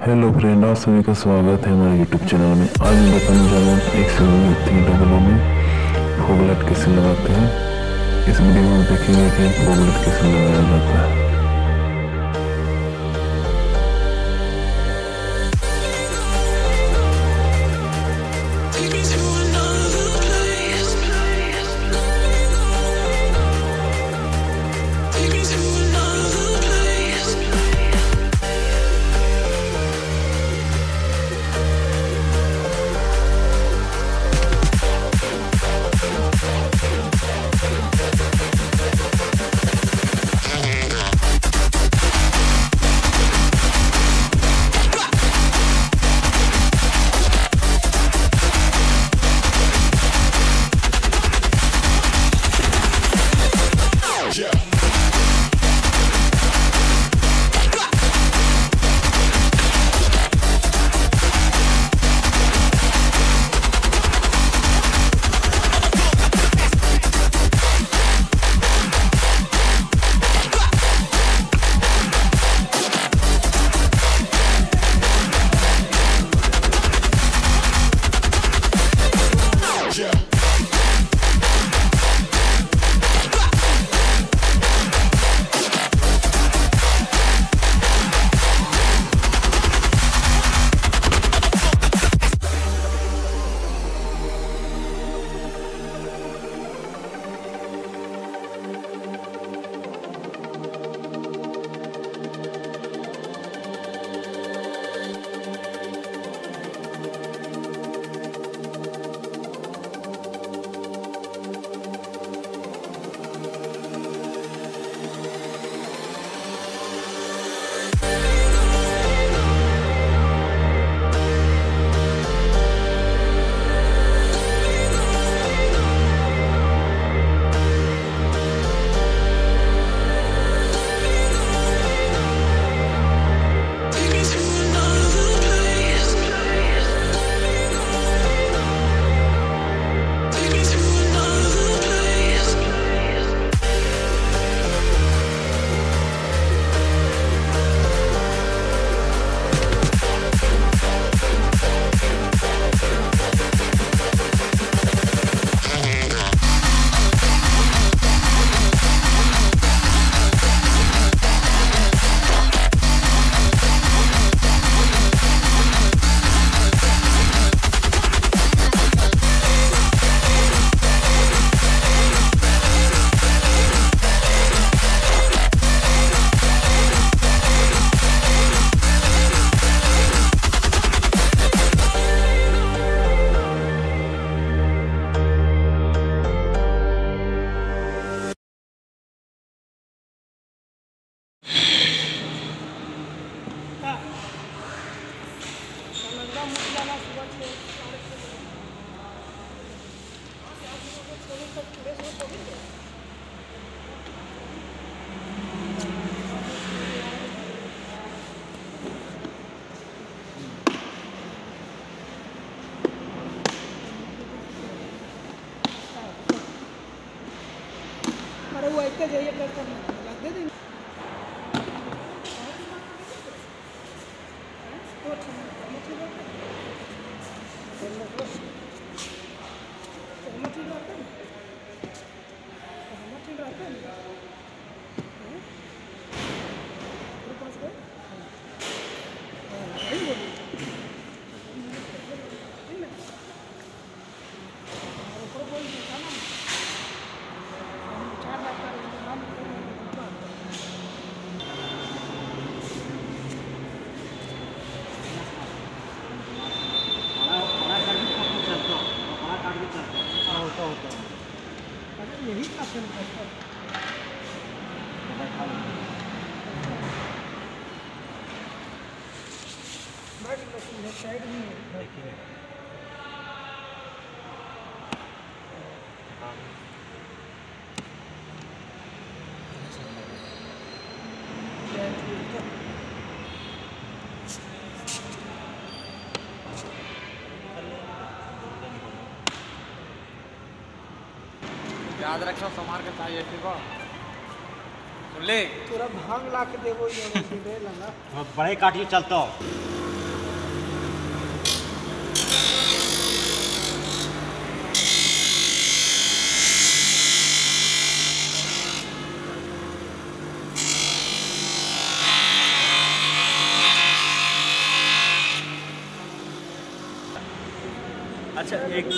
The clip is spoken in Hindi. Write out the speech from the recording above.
हेलो फ्रेंड आप सभी का स्वागत है हमारे यूट्यूब चैनल में। आज मैं बताने जा रहा हूँ एक सिलों में, तीन डबलों में फोगलेट कैसे लगाते हैं। इस वीडियो में देखेंगे कि फोगलेट कैसे लगाया जाता है। वो ऐसे जाइए कर करना लग दे देंगे। यही पसंद करता लो साइड में याद रखो समार के साथ ऐसे को सुन ले। पूरा भाँग ला के देबो ये सीधे लंगा। और बड़े काटियो चलतो अच्छा एक